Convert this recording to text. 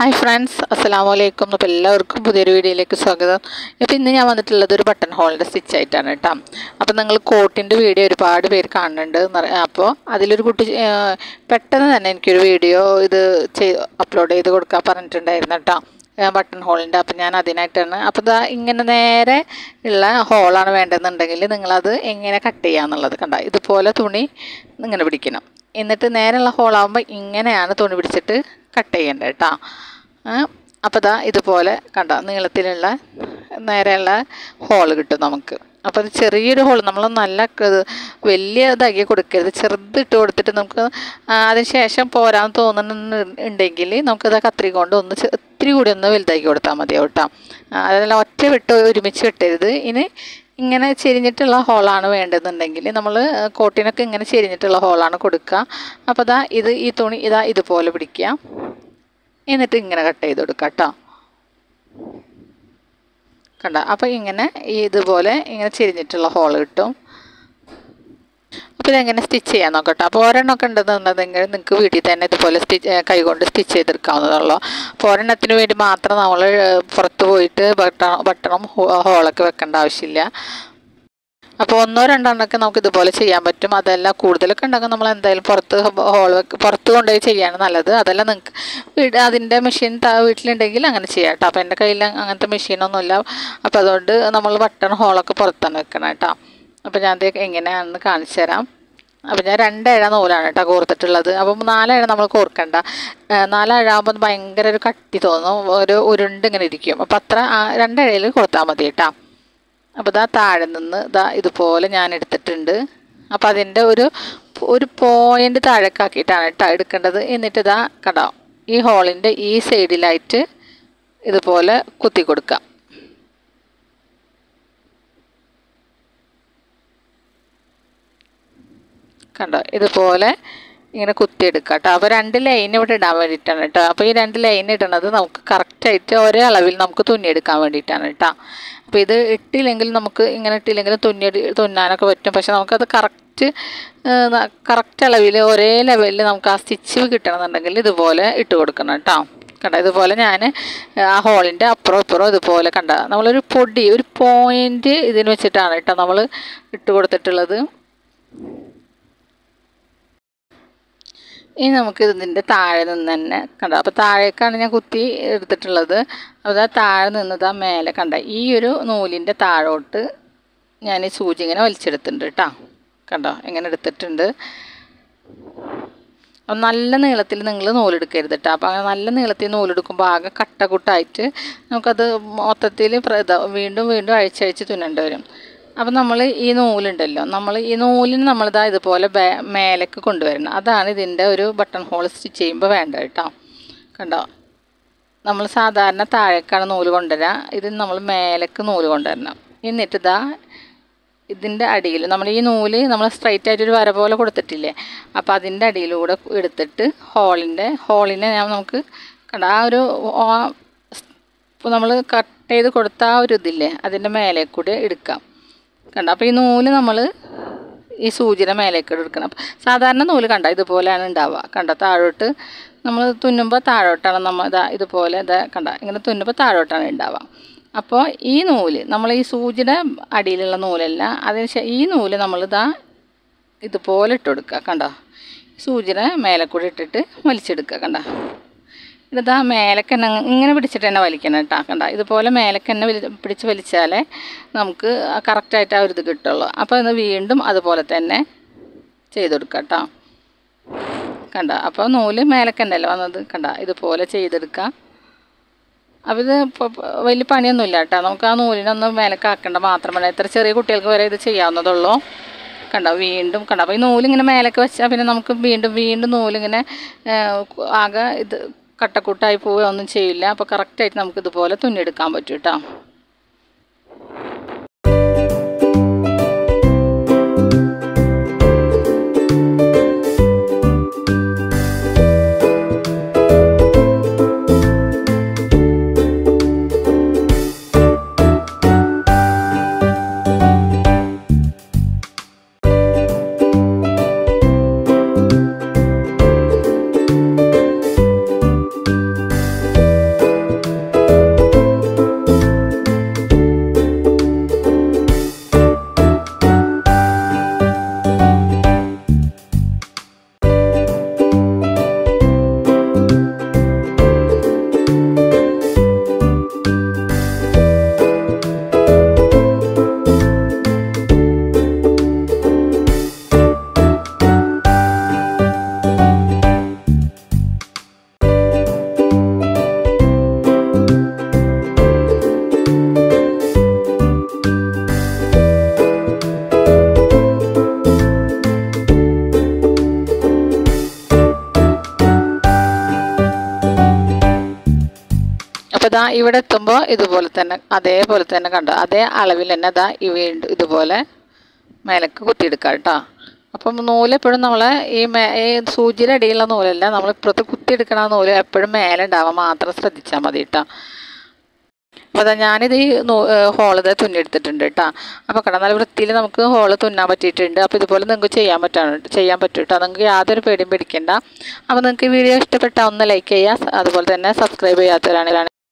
Hi friends അസ്സലാമു അലൈക്കും അപ്പോൾ എല്ലാവർക്കും പുതിയൊരു വീഡിയോയിലേക്ക് സ്വാഗതം. ഇപ്പോൾ ഇന്ന് ഞാൻ വന്നിട്ടുള്ളത് ഒരു ബട്ടൺ ഹോളിന്റെ സ്റ്റിച്ച് ആയിട്ടാണ് കേട്ടോ. അപ്പോൾ നിങ്ങൾ കോട്ടിന്റെ വീഡിയോ ഒരുപാട് പേര് കാണുന്നുണ്ട് അപ്പോൾ അതിലൊരു കുട്ടി പെട്ടെന്ന് തന്നെ എനിക്കൊരു വീഡിയോ ഇത് ചെയ്ത് അപ്ലോഡ് ചെയ്ത് കൊടുക്കാൻ പറഞ്ഞിട്ടുണ്ടായിരുന്നു കേട്ടോ. ബട്ടൺ ഹോളിന്റെ അപ്പം ഞാൻ അതിനായിട്ടാണ്. അപ്പോൾ ഇതാ ഇങ്ങനെ നേരെ ഉള്ള ഹോളാണ് വേണ്ടതെന്നുണ്ടെങ്കിൽ നിങ്ങളത് എങ്ങനെ കട്ട് ചെയ്യാന്നുള്ളത് കണ്ട. ഇതുപോലെ തുണി ഇങ്ങനെ പിടിക്കണം. എന്നിട്ട് നേരെയുള്ള ഹോളാകുമ്പോൾ ഇങ്ങനെയാണ് തുണി പിടിച്ചിട്ട് കട്ട് ചെയ്യേണ്ടത് കേട്ടോ. അപ്പോൾ ദാ ഇതുപോലെ കണ്ട നീളത്തിലുള്ള നേരെയുള്ള ഹോൾ കിട്ടും നമുക്ക്. അപ്പോൾ അത് ചെറിയൊരു ഹോൾ നമ്മൾ നല്ല വലിയ ഇതാക്കി കൊടുക്കരുത്. ചെറുതിട്ട് കൊടുത്തിട്ട് നമുക്ക് അതിന് ശേഷം പോരാൻ തോന്നുന്നുണ്ടെങ്കിൽ നമുക്കിത് കത്രിക കൊണ്ട് ഒന്ന് ഒത്തിരി കൂടി ഒന്ന് വലുതാക്കി കൊടുത്താൽ മതിയാവും കേട്ടോ. അതെല്ലാം ഒറ്റ വിട്ട് ഒരുമിച്ച് വെട്ടരുത്. ഇനി ഇങ്ങനെ ചെരിഞ്ഞിട്ടുള്ള ഹോളാണ് വേണ്ടതെന്നുണ്ടെങ്കിൽ നമ്മൾ കോട്ടിനൊക്കെ ഇങ്ങനെ ചെരിഞ്ഞിട്ടുള്ള ഹോളാണ് കൊടുക്കുക. അപ്പോൾ ദാ ഇത് ഈ തുണി ഇതാ ഇതുപോലെ പിടിക്കുക. എന്നിട്ട് ഇങ്ങനെ കട്ട് ചെയ്ത് കൊടുക്കുക കേട്ടോ കണ്ട അപ്പോൾ ഇങ്ങനെ ഇതുപോലെ ഇങ്ങനെ ചെരിഞ്ഞിട്ടുള്ള ഹോൾ കിട്ടും. അപ്പോൾ ഇതെങ്ങനെ സ്റ്റിച്ച് ചെയ്യാൻ നോക്കട്ടെ അപ്പോൾ ഒരെണ്ണമൊക്കെ ഉണ്ടെന്നുണ്ടെങ്കിൽ നിങ്ങൾക്ക് വീട്ടിൽ തന്നെ ഇതുപോലെ സ്റ്റിച്ച് കൈകൊണ്ട് സ്റ്റിച്ച് ചെയ്തെടുക്കാവുന്നതുള്ളൂ അപ്പോൾ ഒരെണ്ണത്തിന് വേണ്ടി മാത്രം നമ്മൾ പുറത്ത് പോയിട്ട് ബട്ടൺ ബട്ടണും ഹോളൊക്കെ വെക്കേണ്ട ആവശ്യമില്ല. അപ്പോൾ ഒന്നോ രണ്ടെണ്ണമൊക്കെ നമുക്ക് ഇതുപോലെ ചെയ്യാൻ പറ്റും. അതെല്ലാം കൂടുതലൊക്കെ ഉണ്ടെങ്കിൽ നമ്മൾ എന്തായാലും പുറത്ത് ഹോൾ പുറത്ത് കൊണ്ടുപോയി ചെയ്യാണ് നല്ലത്. അതെല്ലാം നിങ്ങൾക്ക് വീട് അതിന്റെ മെഷീൻ വീട്ടിലുണ്ടെങ്കിൽ അങ്ങനെ ചെയ്യാം കേട്ടോ. അപ്പോൾ എന്റെ കയ്യിൽ അങ്ങനത്തെ മെഷീനൊന്നുമില്ല അപ്പോൾ അതുകൊണ്ട് നമ്മൾ ബട്ടൺ ഹോളൊക്കെ പുറത്താണ് വെക്കണം കേട്ടോ. അപ്പോൾ ഞാൻ അത് എങ്ങനെയാണെന്ന് കാണിച്ചു തരാം. അപ്പോൾ ഞാൻ രണ്ടഴ നൂലാണ് കേട്ടോ കോർത്തിട്ടുള്ളത്. അപ്പം നാലഴ നമ്മൾ കോർക്കണ്ട. നാലഴ ആകുമ്പോൾ ഭയങ്കര ഒരു കട്ടി തോന്നും. ഒരു ഉരുണ്ട് ഇങ്ങനെ ഇരിക്കും. അപ്പം അത്ര രണ്ടഴയിൽ കൊടുത്താൽ മതി കേട്ടോ. അപ്പോൾ ഇതാ താഴെ നിന്ന് ഇതാ ഇതുപോലെ ഞാൻ എടുത്തിട്ടുണ്ട്. അപ്പോൾ അതിന്റെ ഒരു ഒരു പോയിന്റ് താഴേക്കാക്കിയിട്ടാണ് കേട്ടോ എടുക്കേണ്ടത്. എന്നിട്ട് ഇതാ കണ്ടോ ഈ ഹോളിന്റെ ഈ സൈഡിലായിട്ട് ഇതുപോലെ കുത്തി കൊടുക്കാം. കണ്ടോ ഇതുപോലെ ഇങ്ങനെ കുത്തിയെടുക്കുക കേട്ടോ. അപ്പോൾ രണ്ട് ലൈൻ ഇവിടെ ഇടാൻ വേണ്ടിയിട്ടാണ് കേട്ടോ. അപ്പോൾ ഈ രണ്ട് ലൈൻ ഇടണത് നമുക്ക് കറക്റ്റായിട്ട് ഒരേ അളവിൽ നമുക്ക് തുന്നിയെടുക്കാൻ വേണ്ടിയിട്ടാണ് കേട്ടോ. അപ്പോൾ ഇത് ഇട്ടില്ലെങ്കിൽ നമുക്ക് ഇങ്ങനെ ഇട്ടില്ലെങ്കിൽ തുന്നി തുന്നാനൊക്കെ പറ്റും. പക്ഷെ നമുക്കത് കറക്റ്റ് കറക്റ്റ് അളവിൽ ഒരേ ലെവലിൽ നമുക്ക് ആ സ്റ്റിച്ച് കിട്ടണമെന്നുണ്ടെങ്കിൽ ഇതുപോലെ ഇട്ട് കൊടുക്കണം കേട്ടോ. കണ്ട? ഇതുപോലെ ഞാൻ ആ ഹോളിന്റെ അപ്പുറം ഇപ്പുറം ഇതുപോലെ കണ്ട നമ്മളൊരു പൊടി ഒരു പോയിന്റ് ഇതിന് വെച്ചിട്ടാണ് കേട്ടോ നമ്മൾ ഇട്ട് കൊടുത്തിട്ടുള്ളത്. ഇനി നമുക്ക് ഇതിന്റെ താഴെ നിന്ന് തന്നെ കണ്ട. അപ്പോൾ താഴേക്കാണ് ഞാൻ കുത്തി എടുത്തിട്ടുള്ളത്. അപ്പോൾ താഴെ നിന്നത് ആ മേലെ കണ്ട. ഈ ഒരു നൂലിന്റെ താഴോട്ട് ഞാൻ ഈ സൂചി ഇങ്ങനെ വലിച്ചെടുത്തിട്ടുണ്ട് കേട്ടോ. കണ്ടോ? ഇങ്ങനെ എടുത്തിട്ടുണ്ട്. അപ്പം നല്ല നീളത്തിൽ നിങ്ങൾ നൂലെടുക്കരുത് കേട്ടോ. അപ്പോൾ അങ്ങനെ നല്ല നീളത്തിൽ നൂലെടുക്കുമ്പോൾ ആകെ കട്ട കുട്ടായിട്ട് നമുക്കത് മൊത്തത്തിൽ വീണ്ടും വീണ്ടും അഴിച്ചഴിച്ച് തുന്നേണ്ടി വരും. അപ്പം നമ്മൾ ഈ നൂലുണ്ടല്ലോ നമ്മൾ ഈ നൂലിന് നമ്മളിതാ ഇതുപോലെ മേലേക്ക് കൊണ്ടുവരണം. അതാണ് ഇതിന്റെ ഒരു ബട്ടൺ ഹോൾ സ്റ്റിച്ച് ചെയ്യുമ്പോൾ വേണ്ട കേട്ടോ കണ്ടോ? നമ്മൾ സാധാരണ താഴേക്കാണ് നൂൽ കൊണ്ടുവരിക ഇത് നമ്മൾ മേലേക്ക് നൂൽ കൊണ്ടുവരണം. എന്നിട്ട് ഇതാ ഇതിന്റെ അടിയിൽ നമ്മൾ ഈ നൂൽ നമ്മൾ സ്ട്രൈറ്റ് ആയിട്ട് ഒരു വര പോലെ കൊടുത്തിട്ടില്ലേ അപ്പോൾ അതിന്റെ അടിയിലൂടെ എടുത്തിട്ട് ഹോളിന്റെ ഹോളിനെ ഞാൻ നമുക്ക് കണ്ട ആ ഒരു നമ്മൾ കട്ട് ചെയ്ത് കൊടുത്ത ആ ഒരു ഇതില്ലേ അതിന്റെ മേലെ കൂടെ എടുക്കാം. കണ്ട? അപ്പോൾ ഈ നൂൽ നമ്മൾ ഈ സൂചിയുടെ മേലേക്ക് എടുക്കണം. സാധാരണ നൂൽ കണ്ട? ഇതുപോലെയാണ് ഉണ്ടാവുക. കണ്ട? താഴോട്ട് നമ്മൾ തുന്നുമ്പോൾ താഴോട്ടാണ് നമ്മൾ ഇതാ ഇതുപോലെ ഇതാ കണ്ട? ഇങ്ങനെ തുന്നുമ്പോൾ താഴോട്ടാണ് ഉണ്ടാവുക. അപ്പോൾ ഈ നൂൽ നമ്മൾ ഈ സൂചിയുടെ അടിയിലുള്ള നൂലല്ല. അതിന് ഈ നൂൽ നമ്മൾ നമ്മളിതാ ഇതുപോലെ ഇട്ട് കൊടുക്കുക. കണ്ടോ? സൂചിയുടെ മേലെ കൂടി ഇട്ടിട്ട് വലിച്ചെടുക്കുക. കണ്ട? ഇതാ മേലക്കെന്നെ ഇങ്ങനെ പിടിച്ചിട്ട് തന്നെ വലിക്കണം കേട്ടോ. കണ്ട ഇതുപോലെ മേലക്കെന്നെ വലി പിടിച്ച് വലിച്ചാലേ നമുക്ക് കറക്റ്റായിട്ട് ആ ഒരു ഇത് കിട്ടുള്ളൂ. അപ്പോൾ ഇത് വീണ്ടും അതുപോലെ തന്നെ ചെയ്ത് കൊടുക്കുക കേട്ടോ. കണ്ട അപ്പോൾ നൂൽ മേലക്കെന്നല്ലേ വന്നത്? കണ്ട ഇതുപോലെ ചെയ്തെടുക്കുക അപ്പോൾ ഇത് വലിയ പണിയൊന്നുമില്ല കേട്ടോ. നമുക്ക് ആ നൂലിനൊന്ന് മേലക്കാക്കേണ്ട മാത്രമല്ല എത്ര ചെറിയ കുട്ടികൾക്ക് വരെ ഇത് ചെയ്യാവുന്നതുള്ളൂ. കണ്ടോ വീണ്ടും കണ്ടോ. അപ്പോൾ ഈ നൂലിങ്ങനെ മേലൊക്കെ വെച്ചാൽ പിന്നെ നമുക്ക് വീണ്ടും വീണ്ടും നൂലിങ്ങനെ ആകെ ഇത് കട്ടക്കൂട്ടായി പോവുകയൊന്നും ചെയ്യില്ല. അപ്പോൾ കറക്റ്റായിട്ട് നമുക്കിതുപോലെ തുന്നിയെടുക്കാൻ പറ്റും കേട്ടോ അപ്പോൾ ഇതാ ഇവിടെ എത്തുമ്പോൾ ഇതുപോലെ തന്നെ അതേപോലെ തന്നെ കണ്ടോ അതേ അളവിൽ തന്നെ ഇതാ വീണ്ടും ഇതുപോലെ മേലക്ക് കുത്തിയെടുക്കാം കേട്ടോ. അപ്പം നൂൽ എപ്പോഴും നമ്മൾ ഈ മേ ഈ സൂചിയുടെ അടിയിലുള്ള നൂലല്ല നമ്മൾ ഇപ്പുറത്ത് കുത്തിയെടുക്കണ നൂൽ എപ്പോഴും മേലെ ഉണ്ടാവാൻ മാത്രം ശ്രദ്ധിച്ചാൽ മതി കേട്ടോ. അപ്പോൾ അതാ ഞാനിത് ഈ ഹോൾ ഇത് തുന്നിയെടുത്തിട്ടുണ്ട് കേട്ടോ. അപ്പോൾ കട നല്ല വൃത്തിയിൽ നമുക്ക് ഹോൾ തുന്നാൻ പറ്റിയിട്ടുണ്ട്. അപ്പോൾ ഇതുപോലെ നിങ്ങൾക്ക് ചെയ്യാൻ പറ്റാണ് ചെയ്യാൻ പറ്റും കേട്ടോ. നിങ്ങൾക്ക് യാതൊരു പേടിയും പിടിക്കേണ്ട. അപ്പോൾ നിങ്ങൾക്ക് വീഡിയോ ഇഷ്ടപ്പെട്ടാൽ ഒന്ന് ലൈക്ക് ചെയ്യുക അതുപോലെ തന്നെ സബ്സ്ക്രൈബ് ചെയ്യാത്തവരാണ്